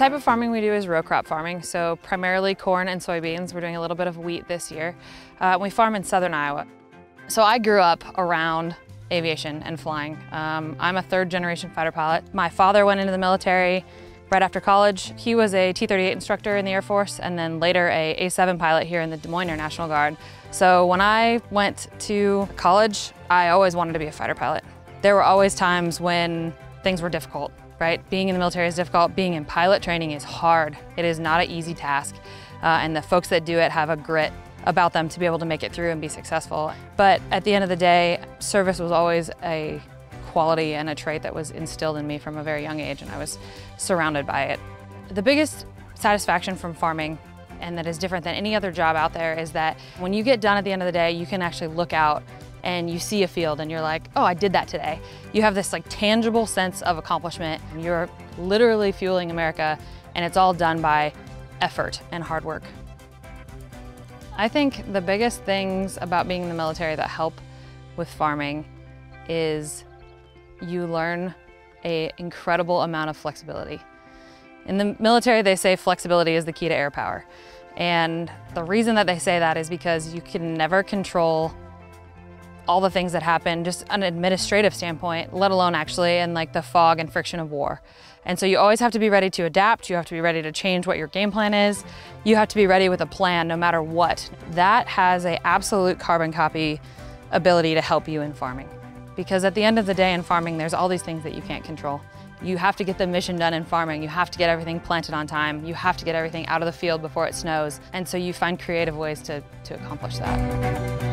type of farming we do is row crop farming, so primarily corn and soybeans. We're doing a little bit of wheat this year. Uh, we farm in southern Iowa. So I grew up around aviation and flying. Um, I'm a third generation fighter pilot. My father went into the military right after college. He was a T-38 instructor in the Air Force and then later a A-7 pilot here in the Des Moines Air National Guard. So when I went to college, I always wanted to be a fighter pilot. There were always times when things were difficult, right? Being in the military is difficult. Being in pilot training is hard. It is not an easy task. Uh, and the folks that do it have a grit about them to be able to make it through and be successful. But at the end of the day, service was always a quality and a trait that was instilled in me from a very young age and I was surrounded by it. The biggest satisfaction from farming and that is different than any other job out there is that when you get done at the end of the day, you can actually look out and you see a field and you're like, oh, I did that today. You have this like tangible sense of accomplishment. You're literally fueling America and it's all done by effort and hard work. I think the biggest things about being in the military that help with farming is you learn a incredible amount of flexibility. In the military, they say flexibility is the key to air power. And the reason that they say that is because you can never control all the things that happen, just an administrative standpoint, let alone actually in like the fog and friction of war. And so you always have to be ready to adapt. You have to be ready to change what your game plan is. You have to be ready with a plan no matter what. That has a absolute carbon copy ability to help you in farming. Because at the end of the day in farming, there's all these things that you can't control. You have to get the mission done in farming. You have to get everything planted on time. You have to get everything out of the field before it snows. And so you find creative ways to, to accomplish that.